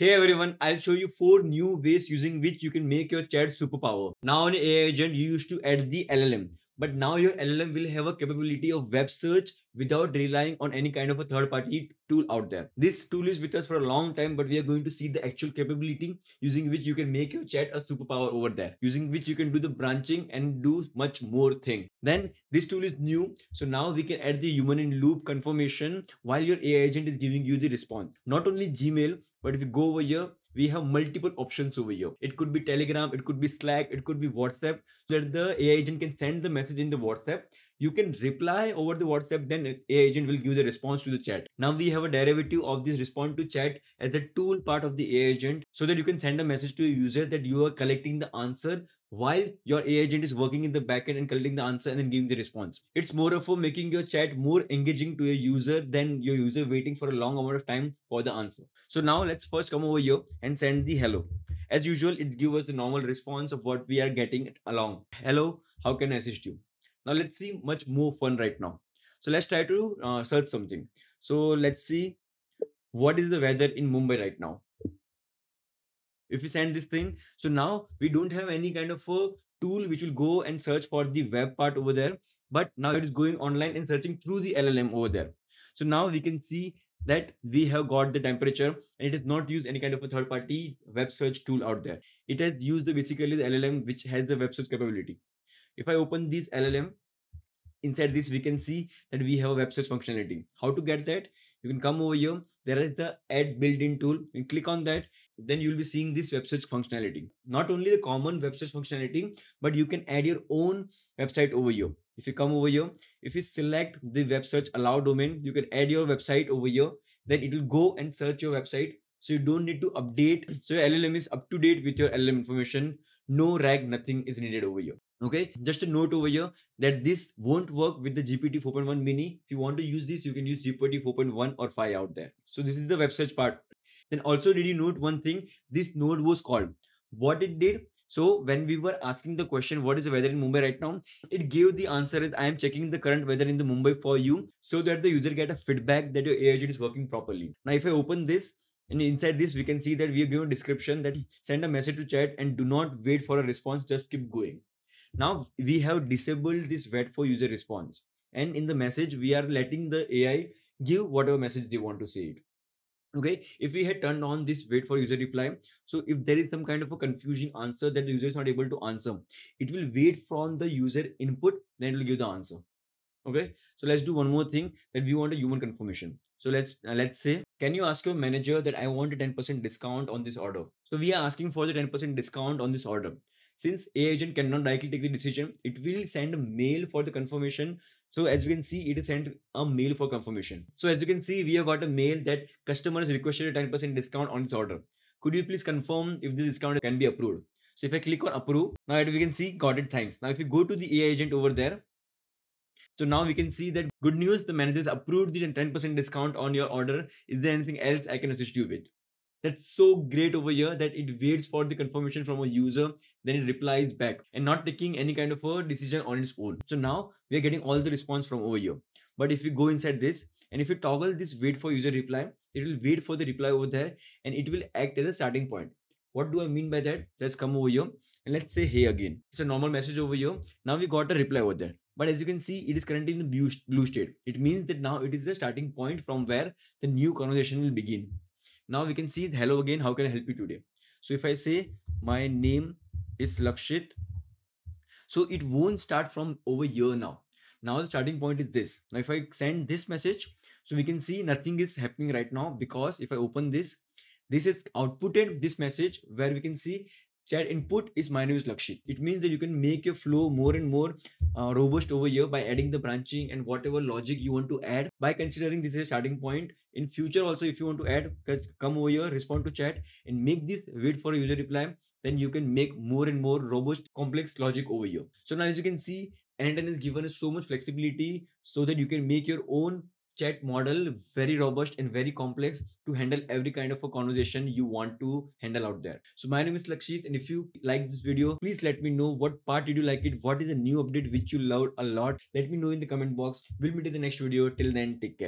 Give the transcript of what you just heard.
Hey everyone, I'll show you four new ways using which you can make your chat superpower. Now on AI agent, you used to add the LLM, but now your LLM will have a capability of web search without relying on any kind of a third party tool out there. This tool is with us for a long time, but we are going to see the actual capability using which you can make your chat a superpower over there, using which you can do the branching and do much more thing. Then this tool is new. So now we can add the human in loop confirmation while your AI agent is giving you the response. Not only Gmail, but if you go over here, we have multiple options over here. It could be Telegram, it could be Slack, it could be WhatsApp, so that the AI agent can send the message in the WhatsApp. You can reply over the whatsapp then AI agent will give the response to the chat. Now we have a derivative of this respond to chat as the tool part of the AI agent so that you can send a message to a user that you are collecting the answer while your AI agent is working in the backend and collecting the answer and then giving the response. It's more of a making your chat more engaging to a user than your user waiting for a long amount of time for the answer. So now let's first come over here and send the hello. As usual, it gives us the normal response of what we are getting along. Hello, how can I assist you? Now let's see much more fun right now. So let's try to uh, search something. So let's see what is the weather in Mumbai right now. If we send this thing, so now we don't have any kind of a tool which will go and search for the web part over there, but now it is going online and searching through the LLM over there. So now we can see that we have got the temperature and it has not used any kind of a third party web search tool out there. It has used the basically the LLM which has the web search capability. If I open this LLM, inside this we can see that we have a web search functionality. How to get that? You can come over here. There is the add built-in tool. You click on that. Then you'll be seeing this web search functionality. Not only the common web search functionality, but you can add your own website over here. If you come over here, if you select the web search allow domain, you can add your website over here. Then it will go and search your website. So you don't need to update. So your LLM is up to date with your LLM information. No RAG, nothing is needed over here okay just a note over here that this won't work with the gpt 4.1 mini. If you want to use this you can use gpt 4.1 or 5 out there. So this is the web search part. Then also did you note one thing? This node was called. What it did? So when we were asking the question what is the weather in mumbai right now? It gave the answer as i am checking the current weather in the mumbai for you so that the user get a feedback that your AI agent is working properly. Now if i open this and inside this we can see that we are given a description that send a message to chat and do not wait for a response just keep going now we have disabled this wait for user response. And in the message, we are letting the AI give whatever message they want to say it. Okay, if we had turned on this wait for user reply, so if there is some kind of a confusing answer that the user is not able to answer, it will wait from the user input, then it will give the answer. Okay, so let's do one more thing that we want a human confirmation. So let's uh, let's say, can you ask your manager that I want a 10% discount on this order? So we are asking for the 10% discount on this order. Since AI agent cannot directly take the decision, it will send a mail for the confirmation. So as you can see, it is sent a mail for confirmation. So as you can see, we have got a mail that customer has requested a 10% discount on its order. Could you please confirm if this discount can be approved? So if I click on approve, now we can see got it thanks. Now if you go to the AI agent over there, so now we can see that good news, the managers approved the 10% discount on your order. Is there anything else I can assist you with? That's so great over here that it waits for the confirmation from a user, then it replies back and not taking any kind of a decision on its own. So now we are getting all the response from over here. But if you go inside this and if you toggle this wait for user reply, it will wait for the reply over there and it will act as a starting point. What do I mean by that? Let's come over here and let's say hey again. It's a normal message over here. Now we got a reply over there. But as you can see, it is currently in the blue, blue state. It means that now it is the starting point from where the new conversation will begin. Now we can see hello again. How can I help you today? So if I say my name is Lakshit, so it won't start from over here now. Now the starting point is this. Now if I send this message, so we can see nothing is happening right now because if I open this, this is outputted this message where we can see chat input is my name is Lakshit. It means that you can make your flow more and more uh, robust over here by adding the branching and whatever logic you want to add by considering this is a starting point. In future also, if you want to add, come over here, respond to chat and make this wait for a user reply, then you can make more and more robust complex logic over here. So now as you can see, n is given us so much flexibility so that you can make your own chat model very robust and very complex to handle every kind of a conversation you want to handle out there. So my name is lakshit and if you like this video please let me know what part did you like it what is a new update which you loved a lot. Let me know in the comment box. We'll meet in the next video. Till then take care